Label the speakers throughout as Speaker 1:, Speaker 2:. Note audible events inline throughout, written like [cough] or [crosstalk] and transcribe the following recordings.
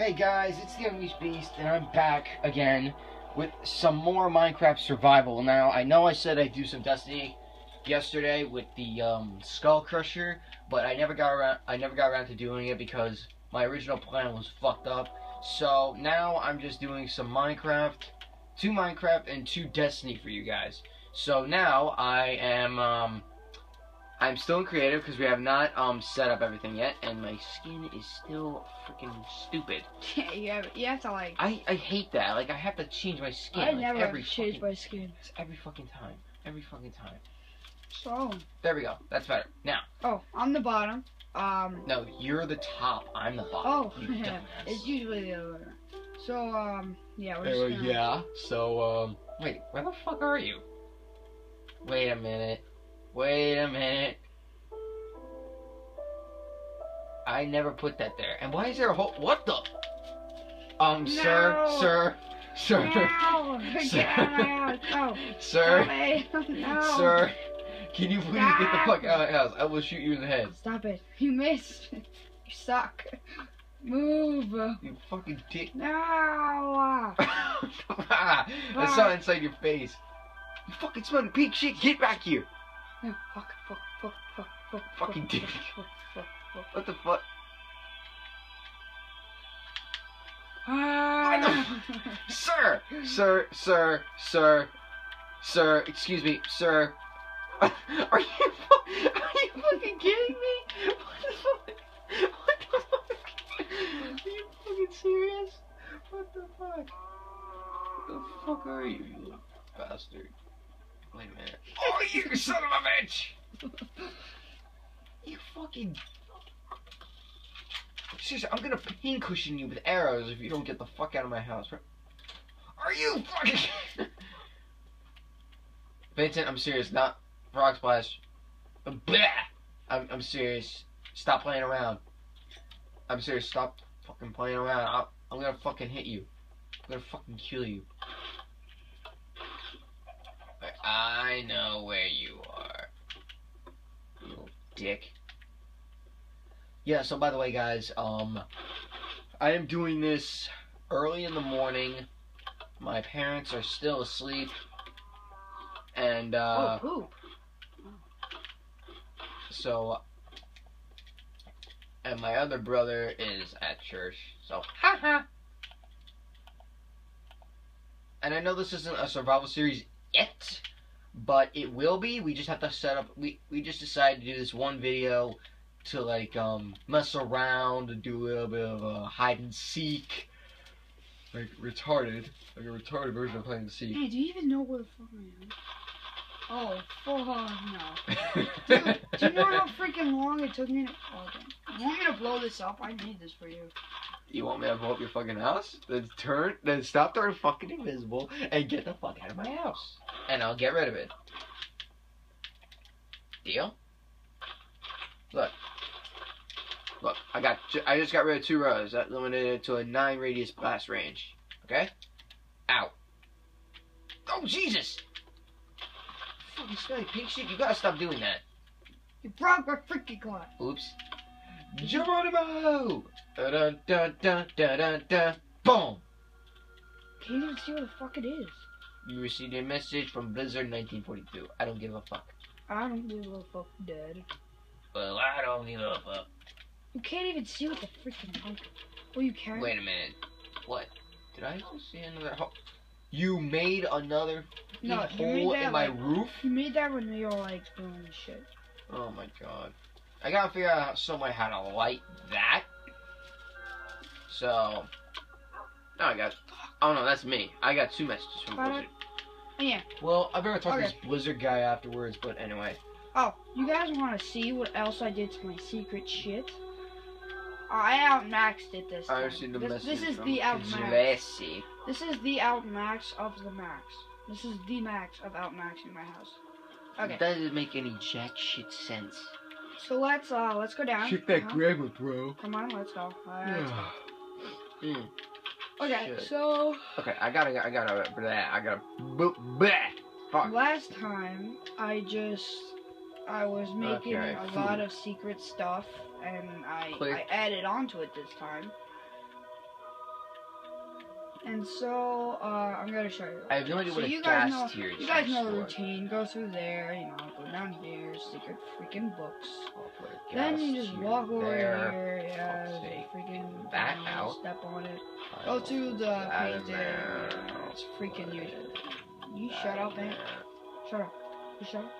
Speaker 1: Hey guys, it's the Unleashed Beast, and I'm back again with some more Minecraft survival. Now, I know I said I'd do some Destiny yesterday with the um, Skull Crusher, but I never got around. I never got around to doing it because my original plan was fucked up. So now I'm just doing some Minecraft, two Minecraft and two Destiny for you guys. So now I am. Um, I'm still in creative because we have not um set up everything yet, and my skin is still freaking stupid.
Speaker 2: Yeah, you have, you have to like.
Speaker 1: I, I hate that. Like I have to change my skin.
Speaker 2: I
Speaker 1: like,
Speaker 2: never
Speaker 1: every
Speaker 2: change
Speaker 1: fucking,
Speaker 2: my skin.
Speaker 1: every fucking time. Every fucking time.
Speaker 2: So,
Speaker 1: There we go. That's better. Now,
Speaker 2: oh, on the bottom. Um.
Speaker 1: no, you're the top. I'm the bottom.
Speaker 2: Oh, [laughs] yeah. It's usually the other way. So, um, yeah, we're
Speaker 1: Uh,
Speaker 2: just gonna.
Speaker 1: yeah. So um, wait, where the fuck are you? Wait a minute. Wait a minute. I never put that there. And why is there a whole? What the? Um, sir,
Speaker 2: No.
Speaker 1: sir, sir, Sir.
Speaker 2: Get [laughs] out of my house! No!
Speaker 1: sir.
Speaker 2: It! No!
Speaker 1: Sir, can you please get the fuck out of my house? I will shoot you in the head.
Speaker 2: Stop it! You missed! You suck! Move!
Speaker 1: You fucking dick.
Speaker 2: No! [laughs]
Speaker 1: That's not inside your face. You fucking smelling pink shit. Get back here.
Speaker 2: No! Fuck! Fuck! Fuck! Fuck! Fuck!
Speaker 1: Fucking
Speaker 2: fuck,
Speaker 1: dick.
Speaker 2: Fuck! Fuck! Fuck!
Speaker 1: What the fuck?
Speaker 2: Ah! [coughs]
Speaker 1: Sir, sir, sir, sir, sir. Excuse me, sir. [laughs] Are you are you fucking kidding me? What the fuck? What the fuck? Are you fucking serious? What the fuck? What the fuck are you, you little bastard? Wait a minute. Oh, you son of a bitch! You fucking. Seriously, I'm gonna pincushion you with arrows if you don't get the fuck out of my house. Are you fucking? [laughs] Vincent, I'm serious. Not frog splash. Blah! I'm I'm serious. Stop playing around. I'm serious. Stop fucking playing around. i I'm gonna fucking hit you. I'm gonna fucking kill you. I know where you are. Little dick. Yeah, so by the way guys, um I am doing this early in the morning. My parents are still asleep. And uh
Speaker 2: oh, poop!
Speaker 1: so and my other brother is at church. So haha. And I know this isn't a survival series yet, but it will be. We just have to set up we we just decided to do this one video to like um mess around and do a little bit of a hide and seek. Like retarded. Like a retarded version of playing the seek.
Speaker 2: Hey, do you even know where the fuck I am? Oh, fuck no. [laughs] Dude, do you know how freaking long it took me to. Oh, okay. You want me to blow this up? I need this for you.
Speaker 1: You want me to blow up your fucking house? Then turn, then stop turning fucking invisible and get the fuck out of my house. And I'll get rid of it. Deal? Look. Look, I got, I just got rid of two rows. That limited it to a nine radius blast range. Okay? Ow. Oh, Jesus! Fucking smelly pink shit, you gotta stop doing that.
Speaker 2: You broke my freaking glass.
Speaker 1: Oops. Geronimo! Dun dun dun dun dun dun. Boom!
Speaker 2: Can't even see what the fuck it is.
Speaker 1: You received a message from Blizzard 1942. I don't give a fuck.
Speaker 2: I don't give a fuck, Dad.
Speaker 1: Well, I don't give a fuck.
Speaker 2: You can't even see what the freaking. Oh, you can?
Speaker 1: Wait a minute. What? Did I just see another hole? You made another
Speaker 2: no,
Speaker 1: hole in my
Speaker 2: like,
Speaker 1: roof?
Speaker 2: You made that when we were like doing shit.
Speaker 1: Oh my god. I gotta figure out some way how to light that. So. No, I got. Oh no, that's me. I got two messages from? Blizzard.
Speaker 2: Yeah.
Speaker 1: Well, I better talk to this Blizzard guy afterwards, but anyway.
Speaker 2: Oh, you guys want to see what else I did to my secret shit? I outmaxed it this time.
Speaker 1: I
Speaker 2: time.
Speaker 1: received a
Speaker 2: this,
Speaker 1: message
Speaker 2: this is
Speaker 1: from
Speaker 2: the outmax.
Speaker 1: Zlesi.
Speaker 2: This is the outmax of the max. This is the max of outmaxing my house. Okay,
Speaker 1: That doesn't make any jack shit sense.
Speaker 2: so let's uh let's go down. Uh-huh.
Speaker 1: gravel, bro.
Speaker 2: Come on, let's go. Alright.
Speaker 1: Mm.
Speaker 2: Okay,
Speaker 1: Shit.
Speaker 2: so
Speaker 1: Okay, I gotta, I gotta, blah, I gotta, blah, blah. Fuck.
Speaker 2: last time I just I was making
Speaker 1: Okay,
Speaker 2: a
Speaker 1: food.
Speaker 2: lot of secret stuff and I
Speaker 1: Click.
Speaker 2: I added onto it this time. And so, uh, I'm gonna show you.
Speaker 1: I have no idea
Speaker 2: So
Speaker 1: what a
Speaker 2: you guys
Speaker 1: gas
Speaker 2: know-. You guys know the routine. Go through there, you know, go down here, secret freaking books.
Speaker 1: I'll put a
Speaker 2: Then you just walk over
Speaker 1: there.
Speaker 2: here, yeah, freaking
Speaker 1: That out.
Speaker 2: step on it.
Speaker 1: I
Speaker 2: Go to the page there. It's freaking
Speaker 1: it
Speaker 2: You shut up, man. Shut up. You shut up.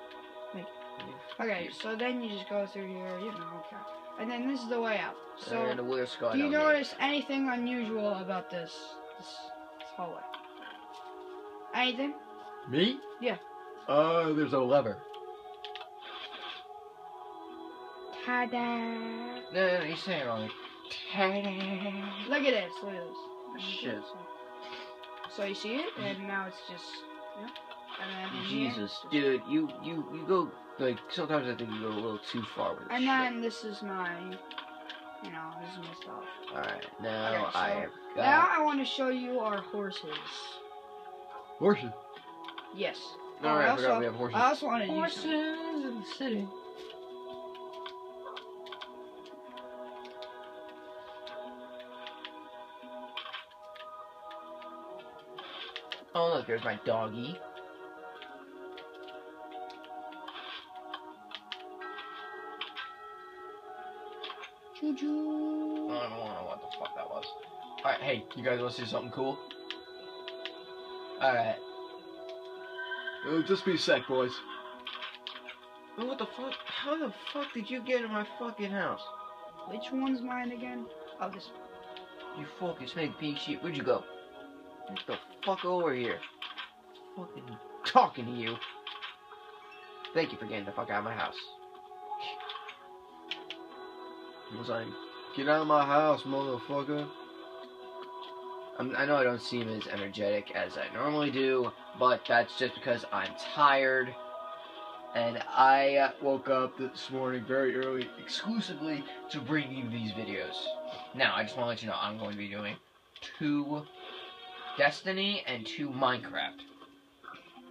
Speaker 2: Okay, so then you just go through here, you know, okay. And then this is the way out. So,
Speaker 1: and we're
Speaker 2: do you notice anything unusual about this, this, this hallway? Anything?
Speaker 3: Me?
Speaker 2: Yeah.
Speaker 3: Uh, there's a lever.
Speaker 2: Ta-da!
Speaker 1: No, no, no, you're saying it wrong. Ta-da.
Speaker 2: Look at this, look at this.
Speaker 1: Shit.
Speaker 2: So you see it, and now it's just, yeah. And then in here,
Speaker 1: Jesus, dude, you you you go like sometimes I think you go a little too far with this
Speaker 2: And
Speaker 1: shit.
Speaker 2: then this is my, you know, this is my stuff.
Speaker 1: All right, now
Speaker 2: Okay, so
Speaker 1: I have got.
Speaker 2: Now I want to show you our horses.
Speaker 3: Horses.
Speaker 2: Yes. Alright, I
Speaker 1: I forgot
Speaker 2: also-
Speaker 1: we have horses.
Speaker 2: I also want to do
Speaker 1: horses
Speaker 2: something.
Speaker 1: in the city. Oh look, there's my doggy.
Speaker 2: Choo-choo.
Speaker 1: I don't know what the fuck that was. Alright, hey, you guys want to see something cool? Alright.
Speaker 3: Uh, just be a sec, boys.
Speaker 1: Oh, What the fuck? How the fuck did you get in my fucking house?
Speaker 2: Which one's mine again? Oh, this.
Speaker 1: You fucking snake pink sheep, where'd you go? Get the fuck over here. Fucking talking to you. Thank you for getting the fuck out of my house.
Speaker 3: Was like, get out of my house, motherfucker.
Speaker 1: I'm, I know I don't seem as energetic as I normally do, but that's just because I'm tired. And I woke up this morning very early exclusively to bring you these videos. Now, I just want to let you know I'm going to be doing two Destiny and two Minecraft.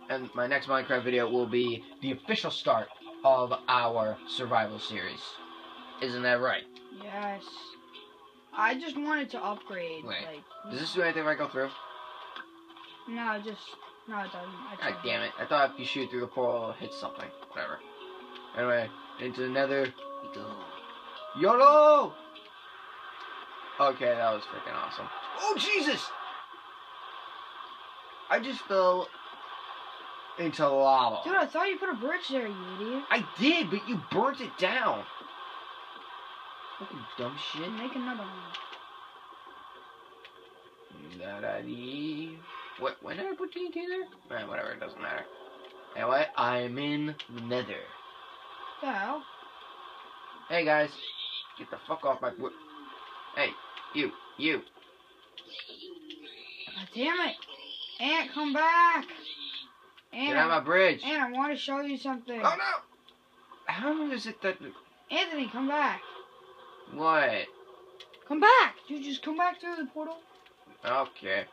Speaker 1: And my next Minecraft video will be the official start of our survival series. Isn't that right?
Speaker 2: Yes. I just wanted to upgrade.
Speaker 1: Wait,
Speaker 2: Like.
Speaker 1: Does this do anything if I go through?
Speaker 2: No, just. No, it doesn't. I
Speaker 1: God damn it. I thought if you shoot through the portal, it'll hit something. Whatever. Anyway, into the nether. we go. YOLO! Okay, that was freaking awesome. Oh, Jesus! I just fell into lava.
Speaker 2: Dude, I thought you put a bridge there, you idiot.
Speaker 1: I did, but you burnt it down. Fucking dumb shit.
Speaker 2: Make another one.
Speaker 1: Da-da-dee. What? When did I put TNT there? Eh, whatever, it doesn't matter. Anyway, I'm in the nether.
Speaker 2: The hell?
Speaker 1: Hey guys, get the fuck off my. Hey, you, you.
Speaker 2: God damn it! Ant, come back!
Speaker 1: Get
Speaker 2: Ant,
Speaker 1: on my bridge.
Speaker 2: Ant, I want to show you something.
Speaker 1: Oh no! How is it that?
Speaker 2: Anthony, come back.
Speaker 1: What?
Speaker 2: Come back! You just come back through the portal.
Speaker 1: Okay.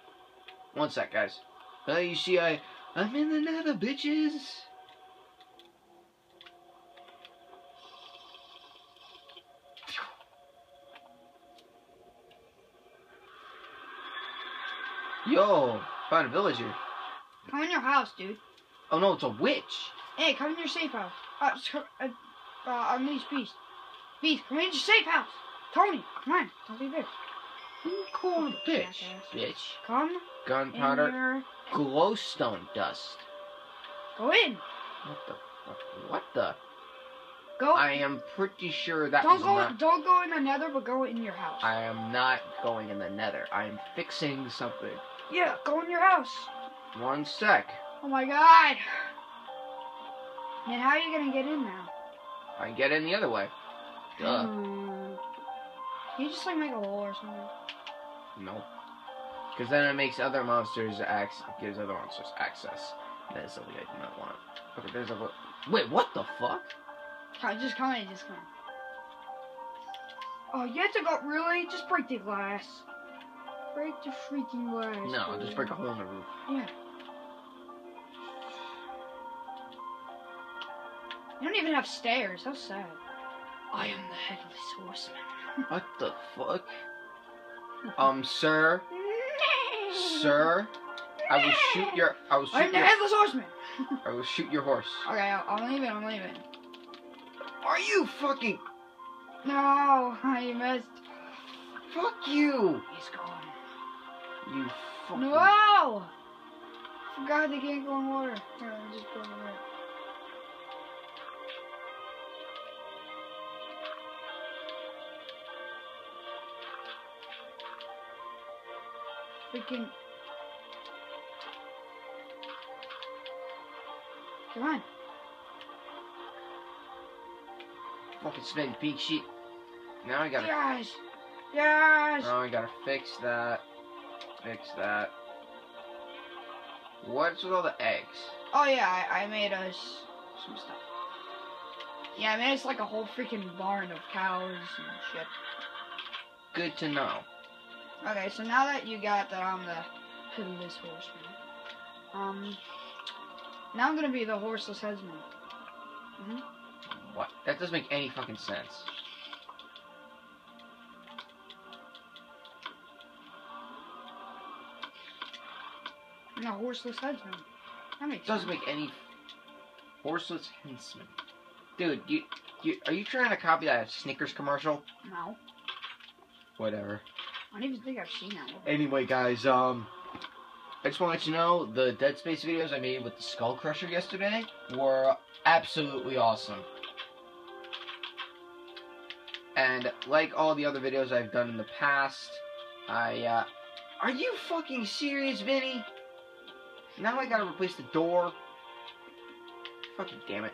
Speaker 1: One sec, guys. Well, you see, I, I'm in the nether, bitches. Yo, found a villager.
Speaker 2: Come in your house, dude.
Speaker 1: Oh no, it's a witch.
Speaker 2: Hey, come in your safe house. Uh, uh, uh, unleash beast. Come in your safe house. Tony, come on. Don't be bitch.
Speaker 1: Who you a bitch? Bitch.
Speaker 2: Come
Speaker 1: Gunpowder,
Speaker 2: your...
Speaker 1: glowstone dust.
Speaker 2: Go in.
Speaker 1: What the? What the?
Speaker 2: Go.
Speaker 1: I am pretty sure that
Speaker 2: don't go.
Speaker 1: not.
Speaker 2: Don't go in the nether, but go in your house.
Speaker 1: I am not going in the nether. I am fixing something.
Speaker 2: Yeah, go in your house.
Speaker 1: One sec.
Speaker 2: Oh my god. Man, how are you gonna get in now?
Speaker 1: I can get in the other way. Duh.
Speaker 2: Hmm. Can you just like make a hole or something?
Speaker 1: No. Because then it makes other monsters access. Gives other monsters access. That is something I do not want. Okay, there's a. Wait, what the fuck?
Speaker 2: Just come in, just come. Oh, you have to go. Really? Just break the glass. Break the freaking glass.
Speaker 1: No,
Speaker 2: dude.
Speaker 1: just break a hole in the roof.
Speaker 2: Yeah. You don't even have stairs. How sad. I am the headless horseman.
Speaker 1: What the fuck? Um, sir, Sir, I will shoot your. I will shoot I'm
Speaker 2: the
Speaker 1: your.
Speaker 2: headless horseman.
Speaker 1: I will shoot your horse.
Speaker 2: Okay, I'll, I'm leaving. I'm leaving.
Speaker 1: Are you fucking?
Speaker 2: No, you missed.
Speaker 1: Fuck you!
Speaker 2: He's gone.
Speaker 1: You fucking.
Speaker 2: No! Forgot they can't go in water. Here, me just go over Freaking. Come on.
Speaker 1: Fucking spin peak shit. Now I gotta.
Speaker 2: Yes! Yes!
Speaker 1: Now I gotta fix that. Fix that. What's with all the eggs?
Speaker 2: Oh yeah, I, I made us some stuff. Yeah, I made us like a whole freaking barn of cows and shit.
Speaker 1: Good to know.
Speaker 2: Okay, so now that you got that I'm the headless horseman, um, now I'm gonna be the horseless headsman. hmm
Speaker 1: What? That doesn't make any fucking sense.
Speaker 2: No, horseless headsman. That makes
Speaker 1: Doesn't
Speaker 2: sense.
Speaker 1: make any. Horseless henchman. Dude, you, you are you trying to copy that Snickers commercial?
Speaker 2: No,
Speaker 1: Whatever.
Speaker 2: I don't even think I've seen that one.
Speaker 1: Anyway, guys, um, I just want to let you know the Dead Space videos I made with the Skull Crusher yesterday were absolutely awesome. And like all the other videos I've done in the past, I, uh, are you fucking serious, Vinny? Now I gotta replace the door. Fucking damn it.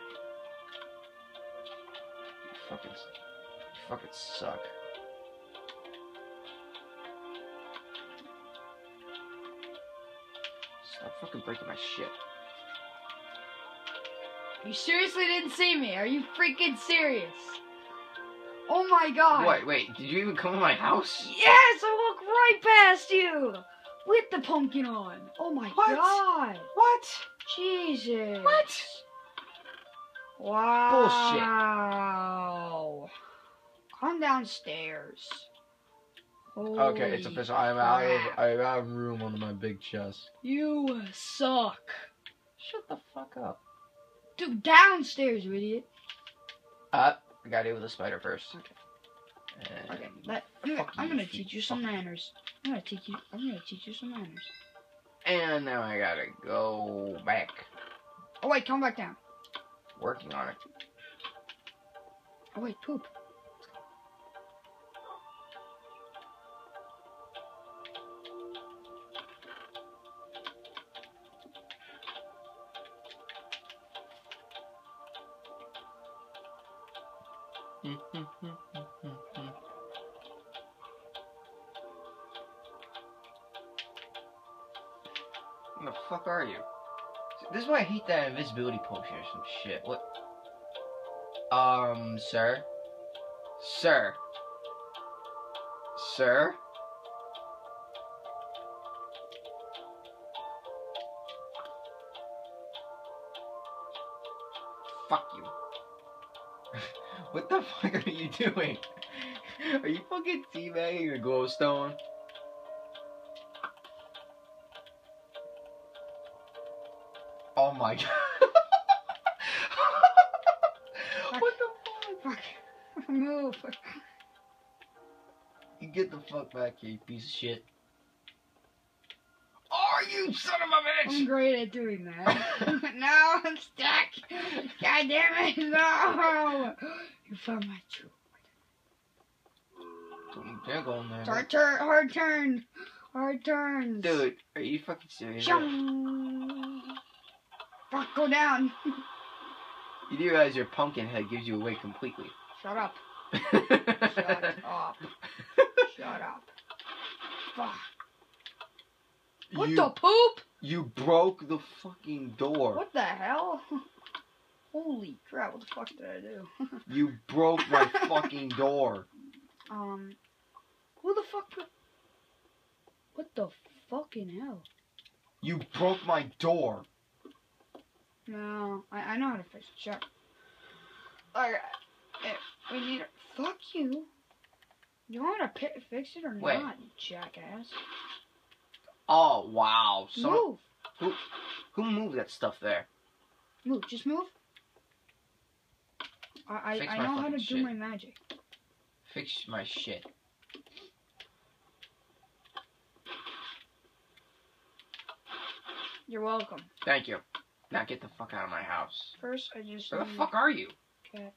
Speaker 1: You fucking, you fucking suck. Fucking breaking my shit.
Speaker 2: You seriously didn't see me? Are you freaking serious? Oh my god!
Speaker 1: What? Wait, did you even come to my house?
Speaker 2: Yes, I walked right past you with the pumpkin on. Oh my
Speaker 1: What?
Speaker 2: god!
Speaker 1: What?
Speaker 2: Jesus!
Speaker 1: What?
Speaker 2: Wow! Come downstairs.
Speaker 3: Okay, it's official. I'm out of. I'm out of room on my big chest.
Speaker 2: You suck.
Speaker 1: Shut the fuck up.
Speaker 2: Dude, downstairs, you idiot.
Speaker 1: Uh, I gotta deal with the spider first.
Speaker 2: Okay.
Speaker 1: And-
Speaker 2: Okay, let, I'm, gonna, I'm gonna teach you some manners. I'm gonna teach you. I'm gonna teach you some manners.
Speaker 1: And now I gotta go back.
Speaker 2: Oh wait, come back down.
Speaker 1: Working on it.
Speaker 2: Oh wait, poop.
Speaker 1: I hate that invisibility potion or some shit. What? Um, sir? Sir? Sir? Fuck you. [laughs] what the [laughs] fuck are you doing? Are you fucking teabagging a glowstone? Oh my god. [laughs] what the fuck?
Speaker 2: Fuck. Move.
Speaker 1: You get the fuck back here, you piece of shit. Are you son of a
Speaker 2: I'm
Speaker 1: bitch?
Speaker 2: great at doing that. [laughs] no, I'm stuck. God damn it, no! You found my true.
Speaker 1: Don't you dare go in there.
Speaker 2: Hard turn, hard turn, hard turns.
Speaker 1: Dude, are you fucking serious?
Speaker 2: Fuck, go down. [laughs]
Speaker 1: You do realize your pumpkin head gives you away completely.
Speaker 2: Shut up. Shut [laughs] up. Shut up. Fuck. What
Speaker 1: you,
Speaker 2: the poop?
Speaker 1: You broke the fucking door.
Speaker 2: What the hell? Holy crap, what the fuck did I do? [laughs]
Speaker 1: You broke my fucking door.
Speaker 2: um, who the fuck. What the fucking hell?
Speaker 1: You broke my door.
Speaker 2: No, I, I know how to fix it. Sure. Alright, eh, we need... Fuck you. You want to fix it or
Speaker 1: Wait.
Speaker 2: not, jackass?
Speaker 1: Oh wow! So
Speaker 2: Move.
Speaker 1: who who moved that stuff there?
Speaker 2: Move. Just move. I I, I know how to
Speaker 1: fucking
Speaker 2: do my magic.
Speaker 1: Fix my shit.
Speaker 2: You're welcome.
Speaker 1: Thank you. Now get the fuck out of my house.
Speaker 2: First, I just
Speaker 1: Where the
Speaker 2: need
Speaker 1: fuck are you?
Speaker 2: get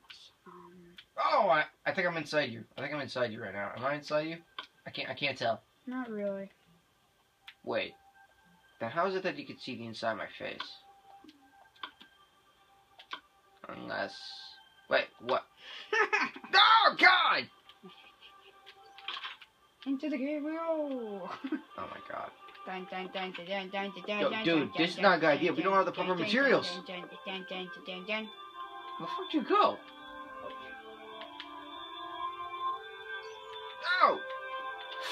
Speaker 2: um,
Speaker 1: Oh, I, I think I'm inside you. I think I'm inside you right now. Am I inside you? I can't I can't tell.
Speaker 2: Not really.
Speaker 1: Wait. Then how is it that you can see the inside of my face? Unless Wait, what? [laughs] Oh god!
Speaker 2: Into the cave we go.
Speaker 1: Oh my god. Yo, dude, this is not a good idea. We don't have the proper materials. Where the fuck did you go? Oh!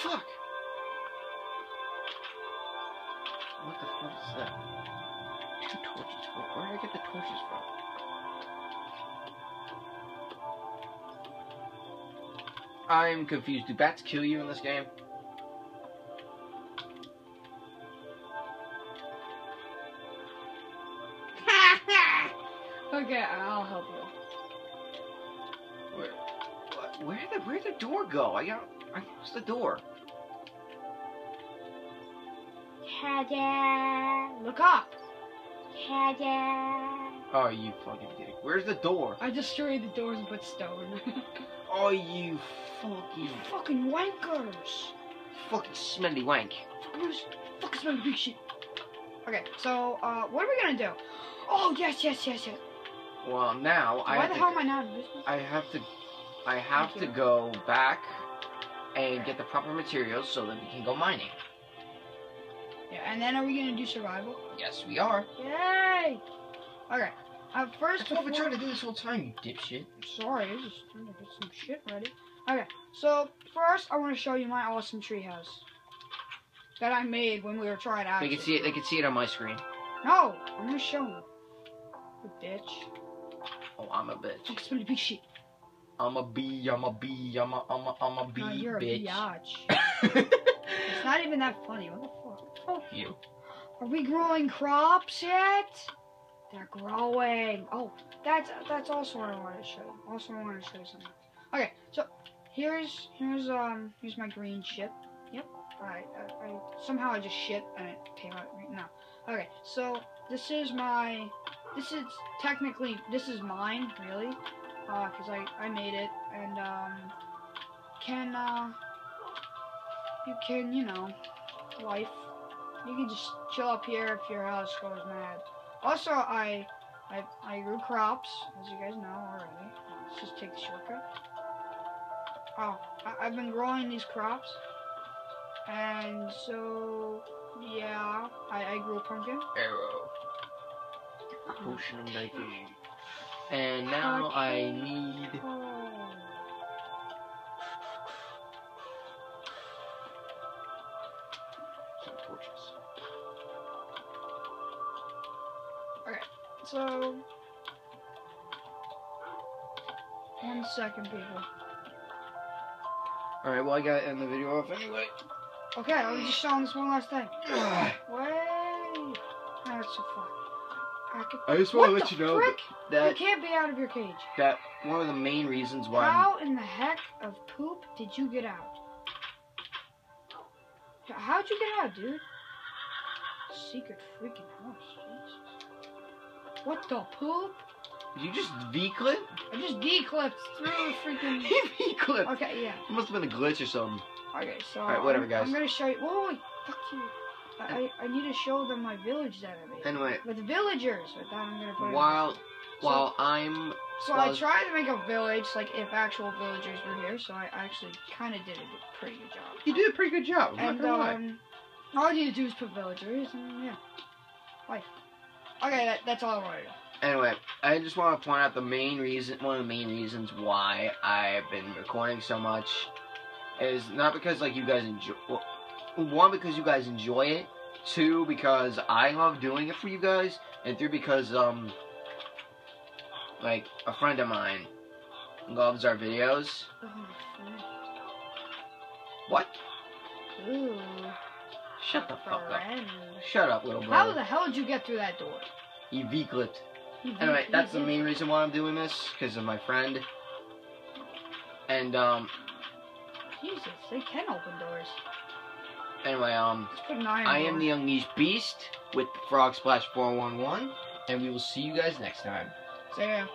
Speaker 1: Fuck! What the fuck is that? Two torches. Where did I get the torches from? I'm confused. Do bats kill you in this game? The door go? I got I lost the door.
Speaker 2: Ta-da! Look up. Ta-da!
Speaker 1: Oh, you fucking dick. Where's the door?
Speaker 2: I destroyed the doors and put stone. [laughs]
Speaker 1: Oh, you fucking
Speaker 2: Fucking wankers.
Speaker 1: fucking smelly wank.
Speaker 2: Fuckers. Fuckers smelly big shit. Okay, so uh, what are we gonna do? Oh yes, yes, yes, yes.
Speaker 1: Well, now I
Speaker 2: Why
Speaker 1: have
Speaker 2: the
Speaker 1: to,
Speaker 2: hell am I not in business?
Speaker 1: I have to I have to go back and get the proper materials so that we can go mining.
Speaker 2: Yeah, and then are we gonna do survival?
Speaker 1: Yes, we are.
Speaker 2: Yay! Okay. Uh, first,
Speaker 1: That's what we're trying to do this whole time, you dipshit.
Speaker 2: Sorry, I just trying to get some shit ready. Okay, so first I want to show you my awesome treehouse that I made when we were trying out.
Speaker 1: They can see it. They can see it on my screen.
Speaker 2: No, I'm gonna show you. You bitch.
Speaker 1: Oh, I'm a bitch.
Speaker 2: Fuck, smelly big shit.
Speaker 1: I'm a bee. I'm a bee. I'm a I'm a I'm a bee,
Speaker 2: No, you're
Speaker 1: bitch.
Speaker 2: a. [laughs] It's not even that funny. What the fuck?
Speaker 1: Fuck you.
Speaker 2: Are we growing crops yet? They're growing. Oh, that's that's also what I wanted to show you. Also, I wanted to show you something. Okay, so here's here's um here's my green shit. Yep. Alright, I, I somehow I just shit and it came out right now. Okay, so this is my this is technically this is mine really, uh, cause I I made it and um can uh you can you know life you can just chill up here if your house goes mad. Also, I, I, I grew crops, as you guys know already. Let's just take the shortcut. Oh, I, I've been growing these crops, and so yeah, I, I grew a pumpkin.
Speaker 1: Arrow. Potion of night vision. And now I need. Some torches.
Speaker 2: Alright, So, one second, people.
Speaker 1: Alright, well, I gotta end the video off anyway.
Speaker 2: Okay, let me just showing this one last thing. [sighs] Wait. That's so fun. I,
Speaker 3: just want to let you know
Speaker 2: frick?
Speaker 3: that,
Speaker 2: you can't be out of your cage.
Speaker 1: that one of the main reasons why.
Speaker 2: How in the heck of poop did you get out? How'd you get out, dude? Secret freaking house, Jesus. What the poop?
Speaker 1: You just V clip?
Speaker 2: I just D-clipped through the freaking. [laughs]
Speaker 1: V clip.
Speaker 2: Okay, yeah.
Speaker 3: it must have been a glitch or something.
Speaker 2: Okay, so.
Speaker 1: Alright, whatever,
Speaker 2: I'm,
Speaker 1: guys.
Speaker 2: I'm gonna show you. Whoa, wait, fuck you. I, I, need to show them my village that I made.
Speaker 1: Anyway,
Speaker 2: With villagers. With that, I'm gonna put it.
Speaker 1: while while I'm
Speaker 2: So I tried to make a village, like if actual villagers were here. So I actually kind of did a pretty good job.
Speaker 3: You did a pretty good job. I'm
Speaker 2: And
Speaker 3: not gonna lie.
Speaker 2: um, all I need to do is put villagers, and yeah, life. Okay, that, that's all I wanted to do.
Speaker 1: Anyway, I just want to point out the main reason, one of the main reasons why I've been recording so much is not because like you guys enjoy. Well, one, because you guys enjoy it, two, because I love doing it for you guys, and three, because, um, like, a friend of mine loves our videos.
Speaker 2: Oh,
Speaker 1: what?
Speaker 2: Ooh.
Speaker 1: Shut the fuck up. Shut up, little
Speaker 2: boy.
Speaker 1: How
Speaker 2: the hell did you get through that door?
Speaker 1: You V-clipped. Anyway, that's the main reason why I'm doing this, because of my friend. And, um...
Speaker 2: Jesus, they can open doors.
Speaker 1: Anyway, um, I am the Young Beast with Frog Splash 411, and we will see you guys next time.
Speaker 2: See ya.